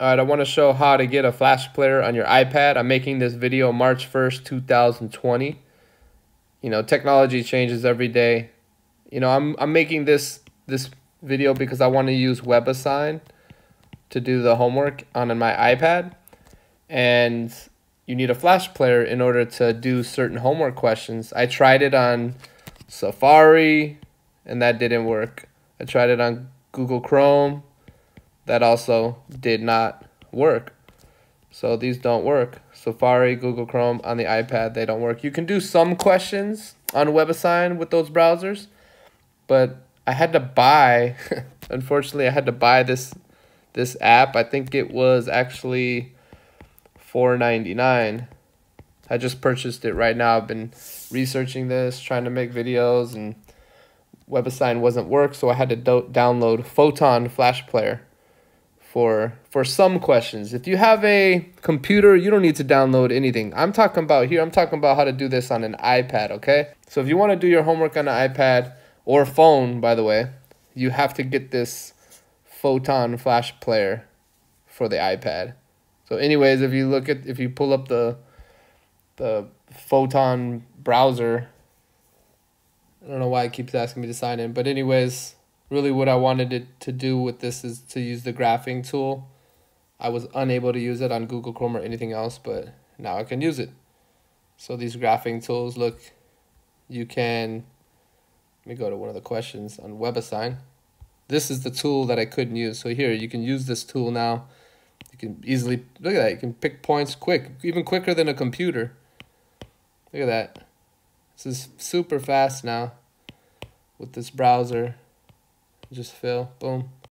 Alright, I want to show how to get a Flash player on your iPad. I'm making this video March 1st, 2020. You know, technology changes every day. You know, I'm, I'm making this, this video because I want to use WebAssign to do the homework on my iPad. And you need a Flash player in order to do certain homework questions. I tried it on Safari, and that didn't work. I tried it on Google Chrome that also did not work. So these don't work. Safari, Google Chrome on the iPad, they don't work. You can do some questions on WebAssign with those browsers, but I had to buy, unfortunately, I had to buy this this app. I think it was actually four ninety nine. I just purchased it right now. I've been researching this, trying to make videos, and WebAssign wasn't work, so I had to do download Photon Flash Player for for some questions. If you have a computer, you don't need to download anything. I'm talking about here, I'm talking about how to do this on an iPad, okay? So if you want to do your homework on an iPad or phone, by the way, you have to get this Photon Flash Player for the iPad. So anyways, if you look at if you pull up the the Photon browser, I don't know why it keeps asking me to sign in, but anyways, really what I wanted it to do with this is to use the graphing tool. I was unable to use it on Google Chrome or anything else, but now I can use it. So these graphing tools, look, you can, let me go to one of the questions on WebAssign. This is the tool that I couldn't use. So here, you can use this tool now. You can easily, look at that, you can pick points quick, even quicker than a computer. Look at that. This is super fast now with this browser just fill, boom.